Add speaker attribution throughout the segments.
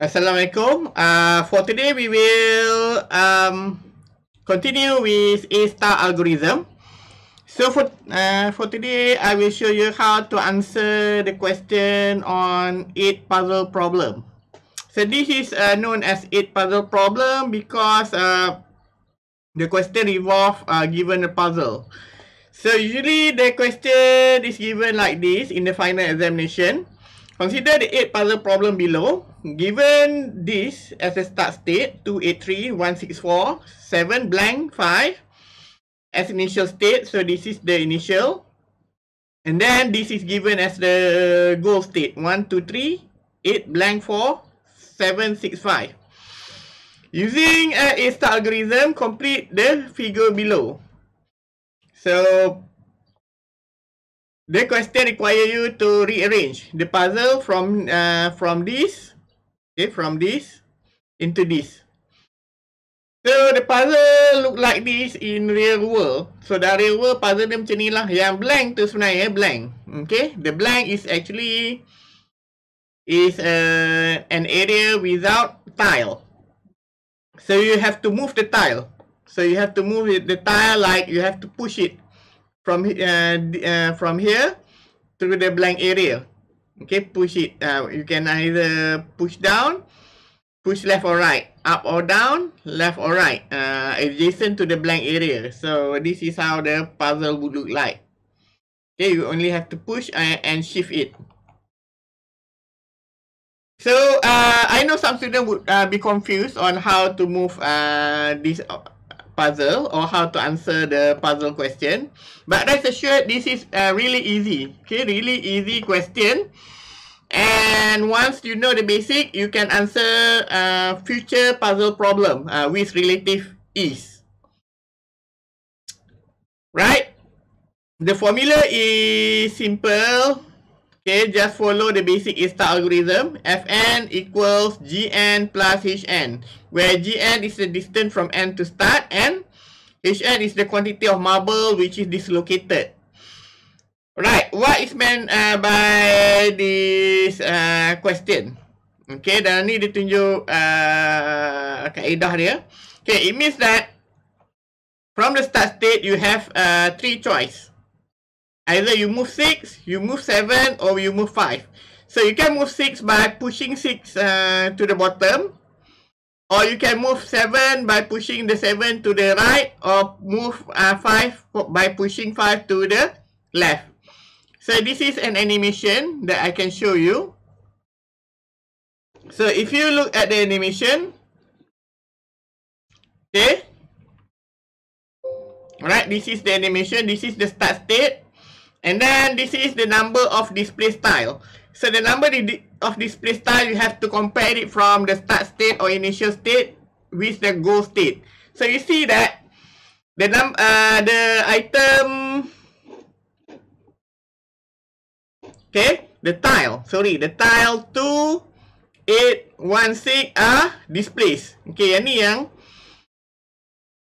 Speaker 1: Assalamualaikum. Uh, for today, we will um, continue with A star algorithm. So for uh, for today, I will show you how to answer the question on eight puzzle problem. So this is uh, known as eight puzzle problem because uh, the question involve uh, given a puzzle. So usually the question is given like this in the final examination. Consider the eight puzzle problem below. Given this as a start state, 283, 164, 7 blank, 5 as initial state. So this is the initial. And then this is given as the goal state, 1, 2, 3, 8 blank, 4, 7, 6, 5. Using a A-star algorithm, complete the figure below. So the question require you to rearrange the puzzle from uh, from this okay from this into this so the puzzle look like this in real world so the real world puzzle dia macam ni lah yang blank tu sebenarnya blank okay the blank is actually is uh, an area without tile so you have to move the tile so you have to move it, the tile like you have to push it from uh, uh, from here to the blank area. Okay, push it. Uh, you can either push down, push left or right, up or down, left or right, uh, adjacent to the blank area. So this is how the puzzle would look like. Okay, you only have to push and, and shift it. So uh, I know some students would uh, be confused on how to move uh, this puzzle or how to answer the puzzle question. But rest assured, this is uh, really easy. Okay, really easy question. And once you know the basic, you can answer uh, future puzzle problem uh, with relative ease. Right? The formula is simple. Okay, just follow the basic A-star algorithm. Fn equals Gn plus Hn, where Gn is the distance from n to start and Hn is the quantity of marble which is dislocated. Right, what is meant uh, by this uh, question? Okay, dan ni ditunjuk uh, kaedah dia. Okay, it means that from the start state, you have uh, three choice. Either you move 6, you move 7 or you move 5. So you can move 6 by pushing 6 uh, to the bottom. Or you can move 7 by pushing the 7 to the right. Or move uh, 5 by pushing 5 to the left. So this is an animation that I can show you. So if you look at the animation. Okay. Alright, this is the animation. This is the start state. And then this is the number of display style. So the number of display style, you have to compare it from the start state or initial state with the goal state. So you see that the num uh, the item, okay, the tile, sorry, the tile 2, 8, 1, 6 are displays. Okay, yang ni yang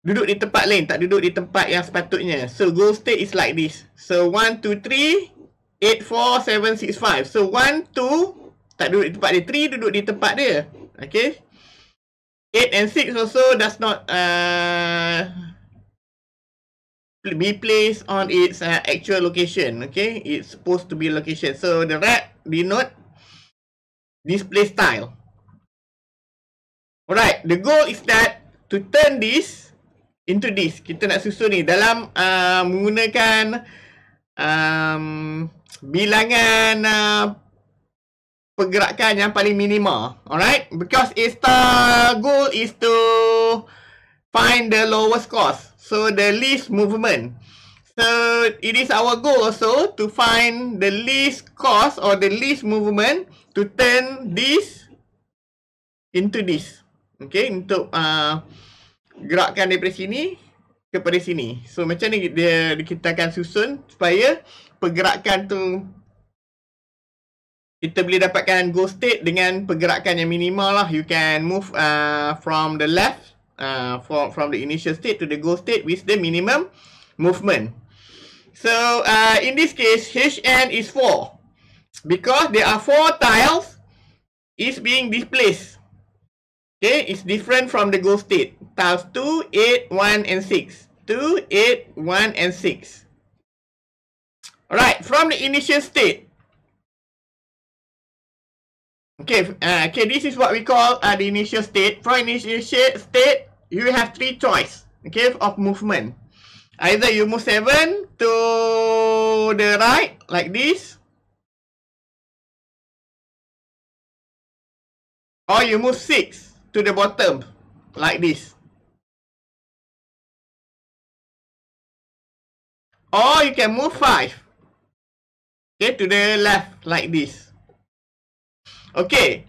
Speaker 1: duduk di tempat lain, tak duduk di tempat yang sepatutnya. So, goal state is like this. So, 1, 2, 3, 8, 4, 7, 6, 5. So, 1, 2, tak duduk di tempat dia. 3 duduk di tempat dia. Okay. 8 and 6 also does not uh, be placed on its uh, actual location. Okay. It's supposed to be location. So, the red denote display style. Alright. The goal is that to turn this into this kita nak susun ni. Dalam uh, menggunakan um, bilangan uh, pergerakan yang paling minima alright? Because a star goal is to find the lowest cost. So the least movement. So it is our goal also to find the least cost or the least movement to turn this into this. Okay? Untuk uh, gerakkan daripada sini kepada sini. So macam ni dia kita akan susun supaya pergerakan tu kita boleh dapatkan go state dengan pergerakan yang minimal lah. You can move uh, from the left uh, for, from the initial state to the goal state with the minimum movement. So uh, in this case, Hn is 4. Because there are 4 tiles is being displaced. Okay, it's different from the goal state. Tiles 2, 8, 1 and 6. 2, 8, 1 and 6. Alright, from the initial state. Okay, uh, okay, this is what we call uh, the initial state. From initial state, you have three choice, okay, of movement. Either you move 7 to the right, like this. Or you move 6 to the bottom, like this. Or you can move 5. Okay, to the left, like this. Okay.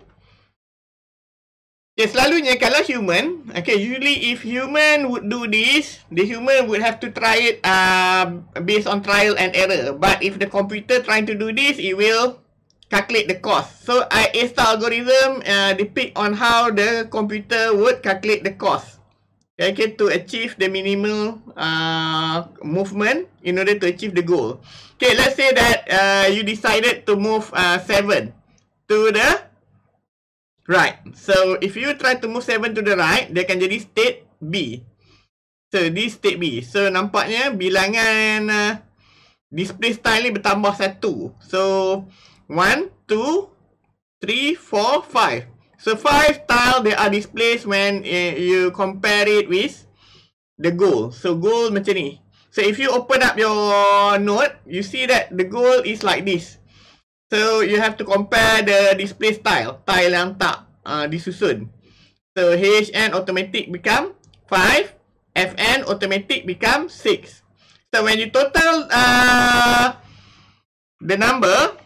Speaker 1: Okay, selalunya kalau human, okay, usually if human would do this, the human would have to try it uh, based on trial and error. But if the computer trying to do this, it will calculate the cost. So, I A-star algorithm uh, depict on how the computer would calculate the cost. Okay, to achieve the minimal uh, movement in order to achieve the goal. Okay, let's say that uh, you decided to move uh, 7 to the Right. So if you try to move 7 to the right, dia akan jadi state B. So this state B. So nampaknya bilangan uh, display style ni bertambah satu. So 1, 2, 3, 4, 5. So 5 tile they are displayed when uh, you compare it with the goal. So goal macam ni. So if you open up your note, you see that the goal is like this. So you have to compare the display style, tile yang tak uh, disusun. So HN automatic become 5, FN automatic become 6. So when you total uh, the number,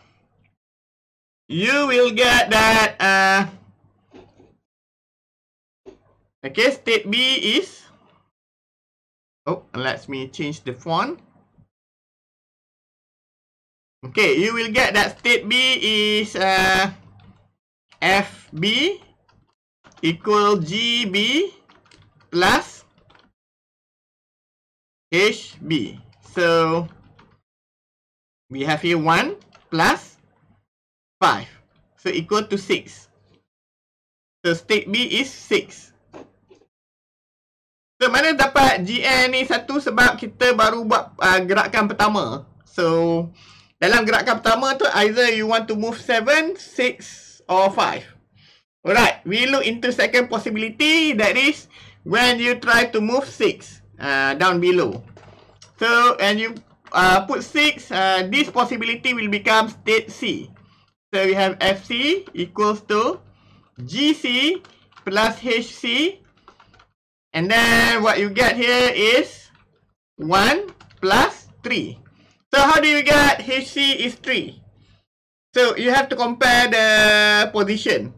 Speaker 1: you will get that uh, okay, state B is Oh, let me change the font. Okay, you will get that state B is uh, FB equal GB plus HB. So, we have here 1 plus 5. So, equal to 6. So, state B is 6. So, mana dapat GN ni satu sebab kita baru buat uh, gerakan pertama. So, dalam gerakan pertama tu either you want to move 7, 6 or 5. Alright, we look into second possibility that is when you try to move 6 uh, down below. So, and you uh, put 6, uh, this possibility will become state C. So, we have FC equals to GC plus HC. And then what you get here is 1 plus 3. So how do you get HC is 3? So you have to compare the position.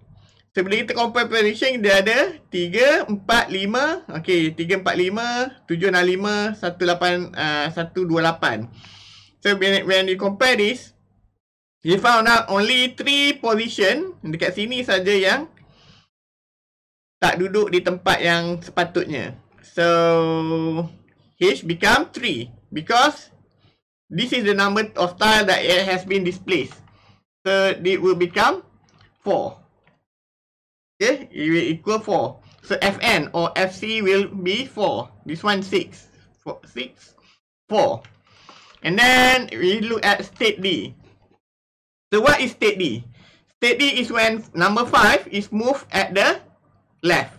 Speaker 1: So bila kita compare position, dia ada 3, 4, 5. Okay, 3, 4, 5, 7, 6, 5, 1, 8, uh, 1, 2, 8. So when, when you compare this, you found out only 3 position dekat sini saja yang tak duduk di tempat yang sepatutnya. So, H become 3 because this is the number of tiles that it has been displaced. So it will become 4. Okay, it will equal 4. So Fn or Fc will be 4. This one 6. 4, 6, 4. And then we look at state D. So what is state D? State D is when number 5 is moved at the left.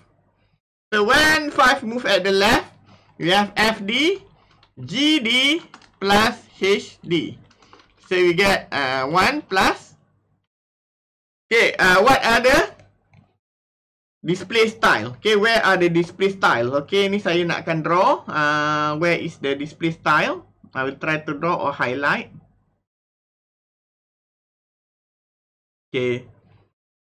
Speaker 1: So when 5 move at the left, we have FD, GD plus HD. So we get uh, 1 plus. Okay, uh, what are the display style? Okay, where are the display style? Okay, ni saya nak akan draw. Uh, where is the display style? I will try to draw or highlight. Okay,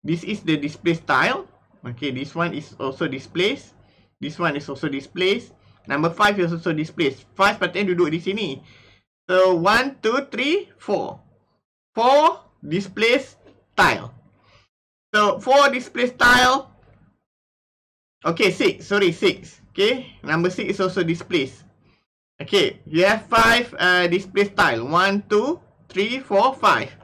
Speaker 1: this is the display style. Okay, this one is also displaced. This one is also displaced. Number 5 is also displaced. 5 patutnya duduk di sini. So, one, two, three, four. Four display style. So, four display style. Okay, 6. Sorry, 6. Okay, number 6 is also displaced. Okay, you have 5 uh, display style. 1, 2, 3, 4, 5.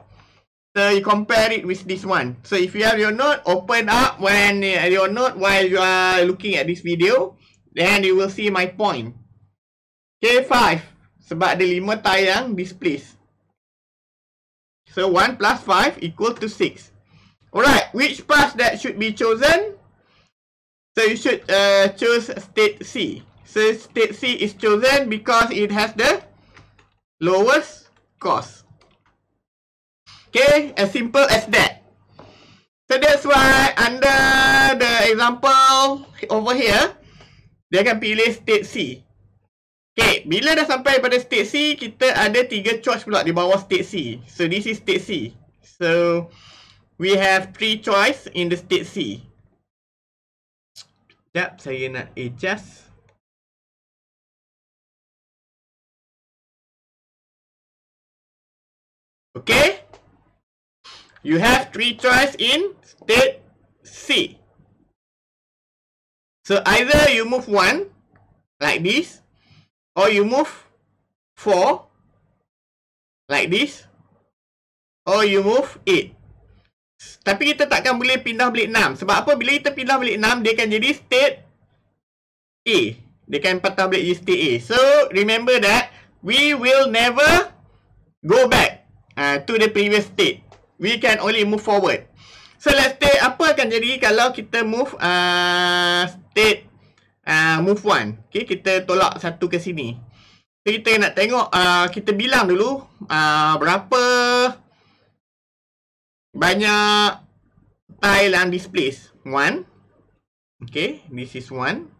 Speaker 1: So you compare it with this one. So if you have your note, open up when uh, your note while you are looking at this video. Then you will see my point. Okay, 5. Sebab ada 5 tile yang displaced. So 1 plus 5 equal to 6. Alright, which path that should be chosen? So you should uh, choose state C. So state C is chosen because it has the lowest cost. Okay, as simple as that. So that's why under the example over here, dia akan pilih state C. Okay, bila dah sampai pada state C, kita ada tiga choice pula di bawah state C. So this is state C. So we have three choice in the state C. Sekejap, saya nak adjust. Okay. You have three choice in state C. So either you move one like this or you move four like this or you move eight. Tapi kita takkan boleh pindah balik enam. Sebab apa? Bila kita pindah balik enam, dia akan jadi state A. Dia akan patah balik jadi state A. So, remember that we will never go back uh, to the previous state we can only move forward. So let's say apa akan jadi kalau kita move uh, state uh, move one. Okay, kita tolak satu ke sini. So kita nak tengok, uh, kita bilang dulu uh, berapa banyak tile yang displace. One. Okay, this is one.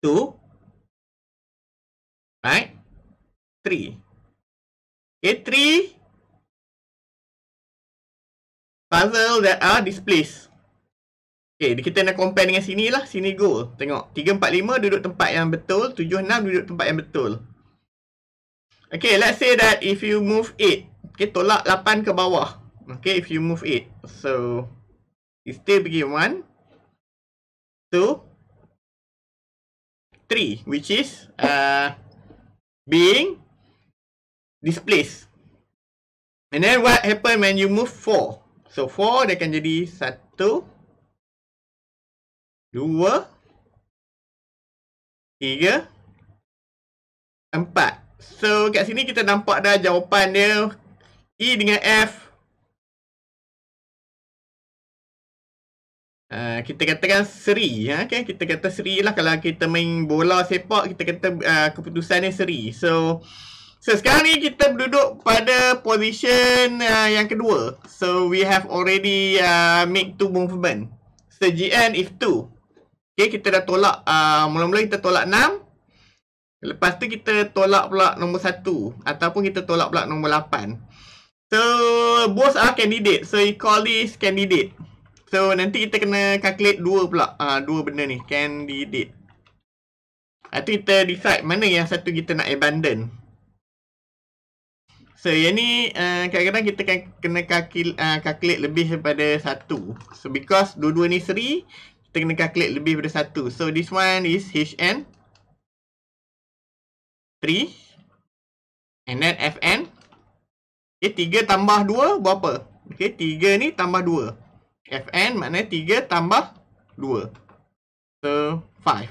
Speaker 1: Two. Right. Three. Okay, three puzzle that are displaced. Okay, kita nak compare dengan sini lah. Sini goal. Tengok. 3, 4, 5 duduk tempat yang betul. 7, 6 duduk tempat yang betul. Okay, let's say that if you move 8. Okay, tolak 8 ke bawah. Okay, if you move 8. So, you still pergi 1, 2, 3. Which is uh, being displaced. And then what happen when you move 4? So 4 dia akan jadi 1 2 3 4 So kat sini kita nampak dah jawapan dia E dengan F Uh, kita katakan seri ha? okay? Kita kata seri lah Kalau kita main bola sepak Kita kata uh, keputusan dia seri So So sekarang ni kita duduk pada position uh, yang kedua. So we have already uh, make two movement. So GN is 2. Okay kita dah tolak. Uh, mula-mula kita tolak 6. Lepas tu kita tolak pula nombor 1. Ataupun kita tolak pula nombor 8. So both are candidate. So you call this candidate. So nanti kita kena calculate dua pula. Uh, dua benda ni. Candidate. Itu kita decide mana yang satu kita nak abandon. So yang ni uh, kadang-kadang kita kan kena calculate, uh, calculate lebih daripada satu. So because dua-dua ni seri, kita kena calculate lebih daripada satu. So this one is HN 3 and then FN. Okay, tiga tambah dua berapa? Okay, tiga ni tambah dua. FN maknanya tiga tambah dua. So, five.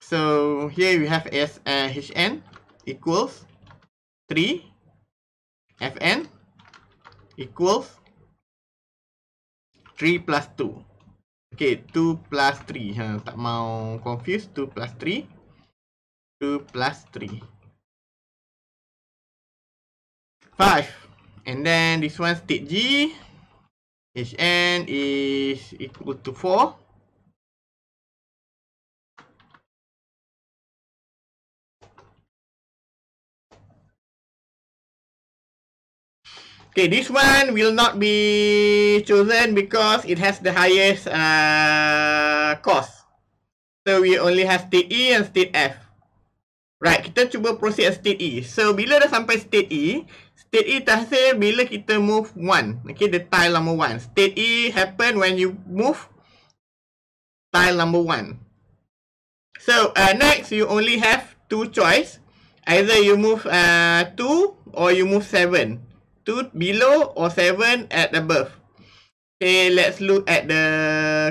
Speaker 1: So, here we have S, uh, HN equals 3 Fn equals 3 plus 2. Okay, 2 plus 3. Ha, tak mau confuse. 2 plus 3. 2 plus 3. 5. And then this one state G. Hn is equal to 4. Okay, this one will not be chosen because it has the highest uh, cost. So we only have state E and state F. Right, kita cuba proceed as state E. So bila dah sampai state E, State E terhasil bila kita move 1. Okay, the tile number 1. State E happen when you move tile number 1. So, uh, next you only have two choice. Either you move uh, 2 or you move 7. 2 below or 7 at above. Okay, let's look at the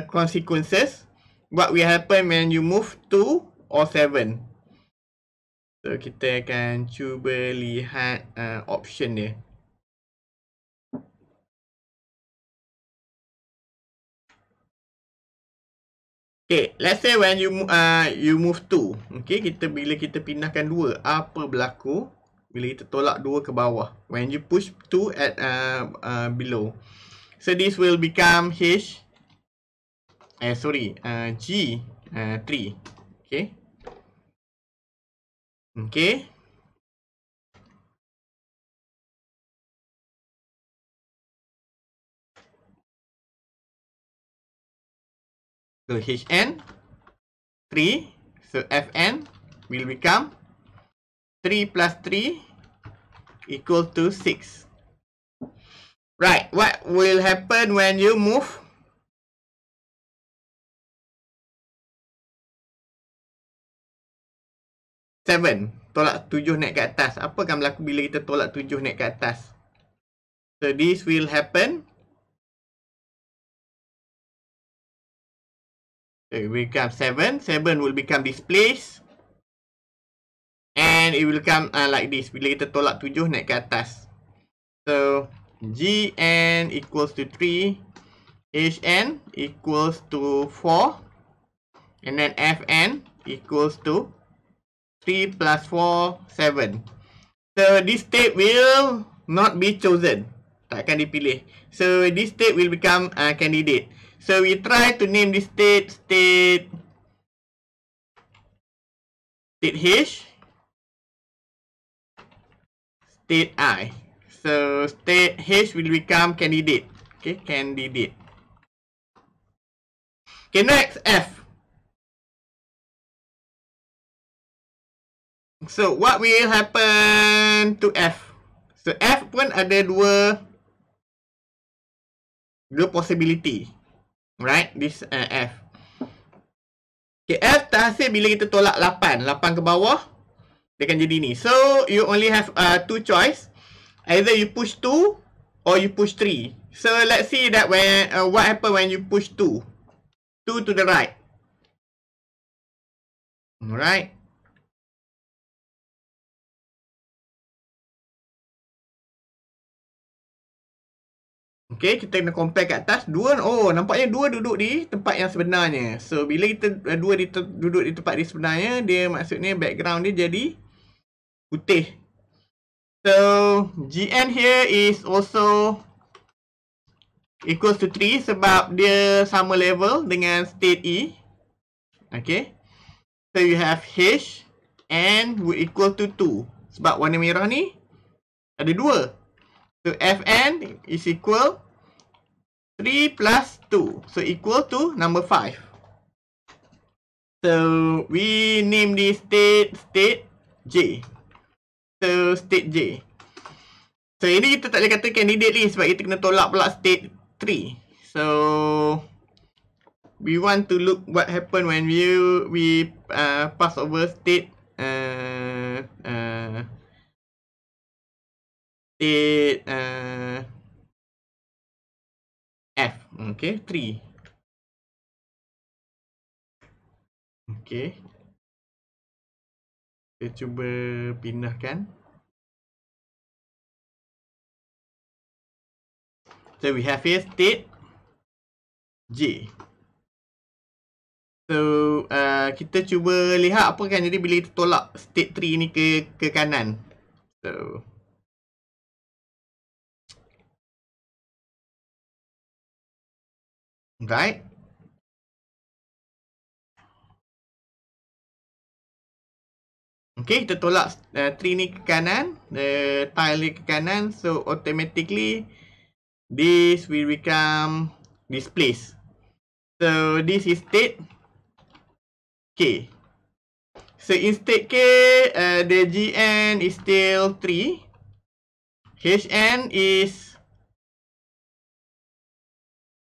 Speaker 1: consequences. What will happen when you move 2 or 7. So kita akan cuba lihat uh, option dia. Okay, let's say when you uh, you move 2. Okay, kita bila kita pindahkan 2, apa berlaku bila kita tolak 2 ke bawah? When you push 2 at uh, uh, below. So this will become H eh sorry, uh, G uh, 3. Okay. Okay. So Hn 3. So Fn will become 3 plus 3 equal to 6. Right, what will happen when you move seven. Tolak tujuh naik ke atas. Apa akan berlaku bila kita tolak tujuh naik ke atas? So this will happen. So it will become seven. Seven will become displaced. And it will become uh, like this. Bila kita tolak tujuh naik ke atas. So Gn equals to 3. Hn equals to 4. And then Fn equals to 3 plus 4, 7. So, this state will not be chosen. Takkan dipilih. So, this state will become a candidate. So, we try to name this state state state H, state I. So, state H will become candidate. Okay, candidate. Okay, next F. So what will happen to F? So F pun ada dua dua possibility. Right? This uh, F. Okay, F terhasil bila kita tolak 8. 8 ke bawah. Dia akan jadi ni. So, you only have uh, two choice. Either you push 2 or you push 3. So, let's see that when uh, what happen when you push 2. 2 to the right. Alright. Okay, kita kena compare kat atas. Dua, oh nampaknya dua duduk di tempat yang sebenarnya. So, bila kita uh, dua di duduk di tempat di sebenarnya, dia maksudnya background dia jadi putih. So, GN here is also equals to 3 sebab dia sama level dengan state E. Okay. So, you have H and would equal to 2. Sebab warna merah ni ada dua. So, Fn is equal 3 plus 2. So equal to number 5. So we name this state state J. So state J. So ini kita tak boleh kata candidate ni sebab kita kena tolak pula state 3. So we want to look what happen when we we uh, pass over state uh, uh, state uh, F. Okay, 3. Okay. Kita cuba pindahkan. So we have here state J. So uh, kita cuba lihat apa kan jadi bila kita tolak state 3 ni ke ke kanan. So Right? Okay, kita tolak uh, tree ni ke kanan. The tile ni ke kanan. So, automatically, this will become displaced. So, this is state K. So, in state K, uh, the GN is still 3. Hn is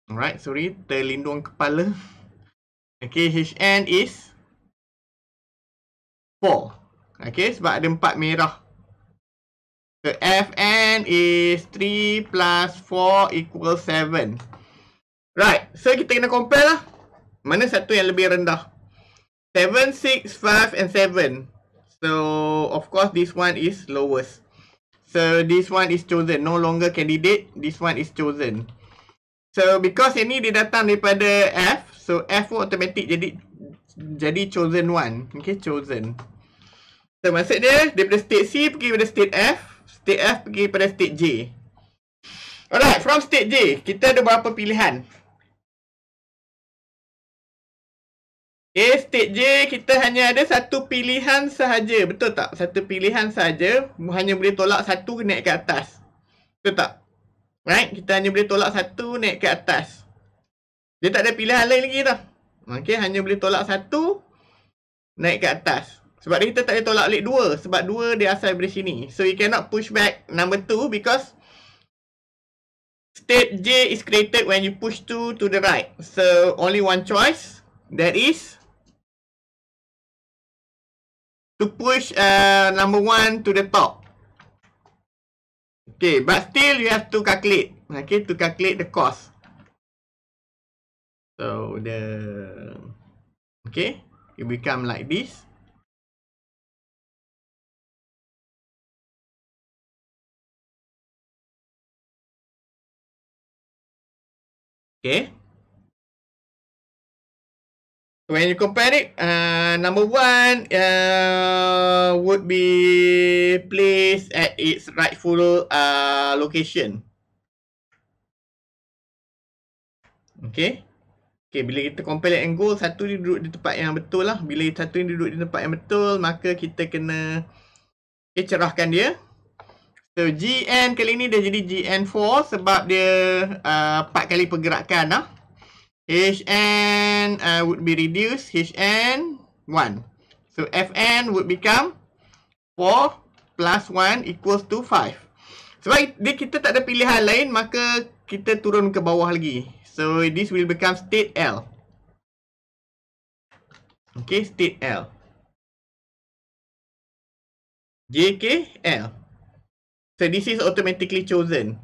Speaker 1: Alright, sorry, terlindung kepala. Okay, Hn is 4. Okay, sebab ada 4 merah. So, Fn is 3 plus 4 equals 7. Right, so kita kena compare lah. Mana satu yang lebih rendah? 7, 6, 5 and 7. So, of course, this one is lowest. So, this one is chosen. No longer candidate. This one is chosen. So because ini dia datang daripada F, so F pun automatic jadi jadi chosen one. Okay, chosen. So maksud dia daripada state C pergi pada state F, state F pergi pada state J. Alright, from state J, kita ada berapa pilihan? Okay, state J kita hanya ada satu pilihan sahaja. Betul tak? Satu pilihan sahaja hanya boleh tolak satu naik ke atas. Betul tak? Right? Kita hanya boleh tolak satu naik ke atas. Dia tak ada pilihan lain lagi tau. Okay, hanya boleh tolak satu naik ke atas. Sebab dia kita tak boleh tolak balik dua. Sebab dua dia asal dari sini. So, you cannot push back number two because state J is created when you push two to the right. So, only one choice. That is to push uh, number one to the top. Okay, but still you have to calculate. Okay, to calculate the cost. So the okay, it become like this. Okay. When you compare it, uh, number one uh, would be placed at its rightful uh, location. Okay. Okay, bila kita compare and go, satu ni duduk di tempat yang betul lah. Bila satu ni duduk di tempat yang betul, maka kita kena okay, cerahkan dia. So, GN kali ni dah jadi GN4 sebab dia uh, 4 kali pergerakan lah. Hn uh, would be reduced. Hn 1. So Fn would become 4 plus 1 equals to 5. Sebab dia kita tak ada pilihan lain, maka kita turun ke bawah lagi. So this will become state L. Okay, state L. JKL. So this is automatically chosen.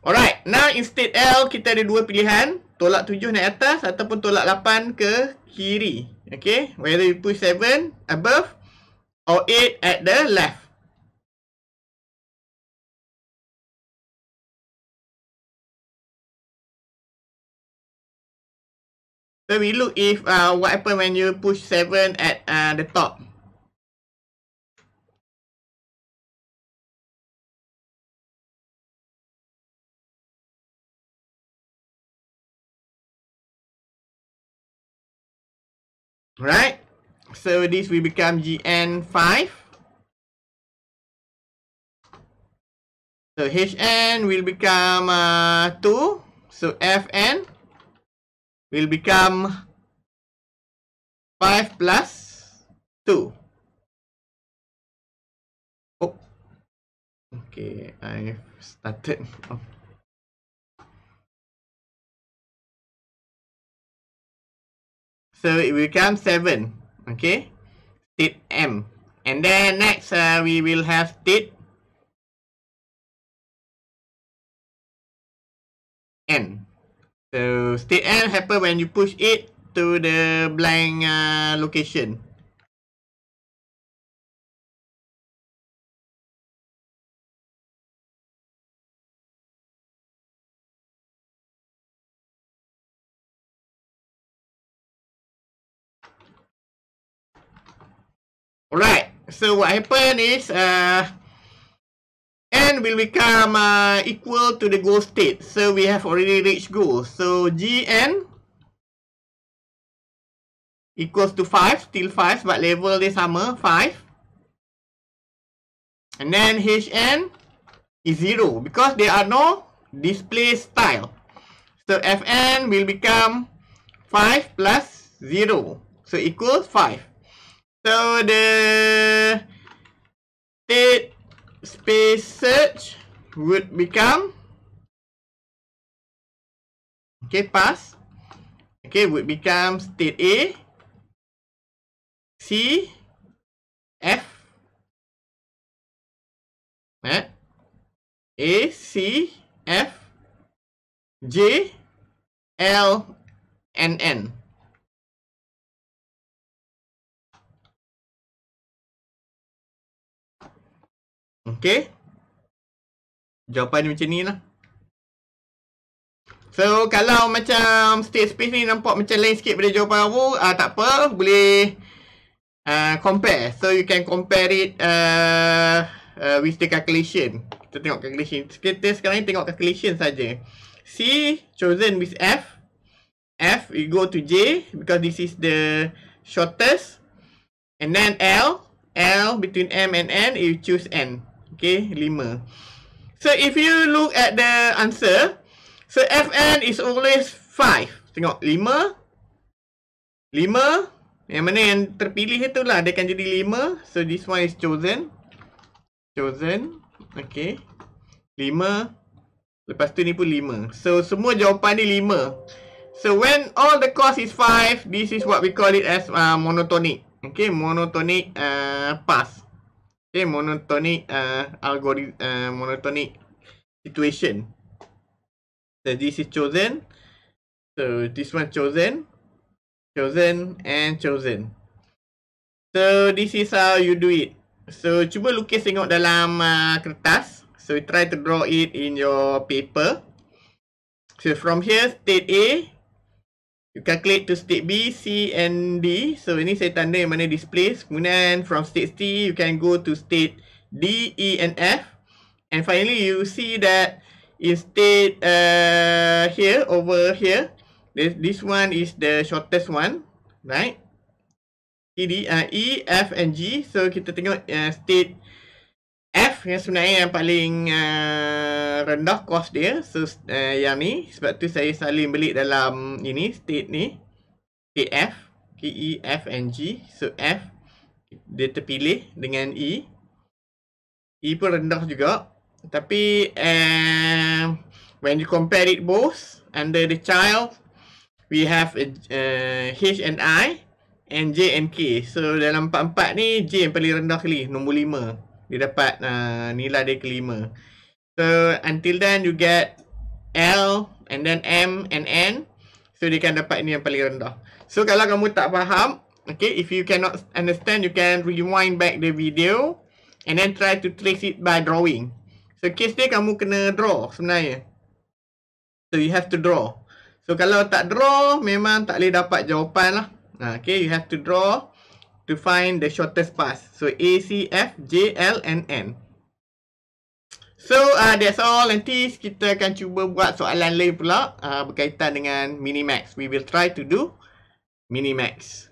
Speaker 1: Alright, now in state L kita ada dua pilihan tolak 7 naik atas ataupun tolak 8 ke kiri. Okay, whether you push 7 above or 8 at the left. So we look if uh, what happen when you push 7 at uh, the top. Right? So this will become GN5. So HN will become uh, 2. So FN will become 5 plus 2. Oh. Okay, I've started. Oh. So it will become 7. Okay. State M. And then next uh, we will have state N. So state N happen when you push it to the blank uh, location. Alright, so what happened is uh, n will become uh, equal to the goal state. So we have already reached goal. So gn equals to 5, still 5 but level dia sama, 5. And then hn is 0 because there are no display style. So fn will become 5 plus 0. So equals 5. So the state space search would become okay pass okay would become state A C F eh? A C F J L N N Okay. Jawapan dia macam ni lah. So, kalau macam state space ni nampak macam lain sikit daripada jawapan aku, uh, tak apa. Boleh uh, compare. So, you can compare it uh, uh, with the calculation. Kita tengok calculation. Kita sekarang ni tengok calculation saja. C chosen with F. F, we go to J because this is the shortest. And then L. L between M and N, you choose N. Okay, 5. So if you look at the answer, so Fn is always 5. Tengok, 5. 5. Yang mana yang terpilih itulah, dia akan jadi 5. So this one is chosen. Chosen. Okay. 5. Lepas tu ni pun 5. So semua jawapan ni 5. So when all the cost is 5, this is what we call it as uh, monotonic. Okay, monotonic uh, pass. Okay, monotonic uh, algorithm, uh, monotonic situation. So this is chosen. So this one chosen, chosen and chosen. So this is how you do it. So cuba lukis tengok dalam uh, kertas. So try to draw it in your paper. So from here, state A, You calculate to state B, C and D. So ini saya tanda yang mana displace. Kemudian from state C, you can go to state D, E and F. And finally, you see that in state uh, here, over here, this, this one is the shortest one. Right? C, D, uh, E, F and G. So kita tengok uh, state F yang sebenarnya yang paling uh, rendah cost dia so uh, yang ni sebab tu saya saling beli dalam ini state ni. State F K E F and G. So F dia terpilih dengan E. E pun rendah juga. Tapi uh, when you compare it both under the child we have a, uh, H and I and J and K. So dalam empat-empat ni J yang paling rendah kali nombor lima dia dapat uh, nilai dia kelima. So until then you get L and then M and N. So dia kan dapat ini yang paling rendah. So kalau kamu tak faham, okay, if you cannot understand, you can rewind back the video and then try to trace it by drawing. So case dia kamu kena draw sebenarnya. So you have to draw. So kalau tak draw, memang tak boleh dapat jawapan lah. Okay, you have to draw to find the shortest path. So A, C, F, J, L, and N. So uh, that's all. Nanti kita akan cuba buat soalan lain pula uh, berkaitan dengan minimax. We will try to do minimax.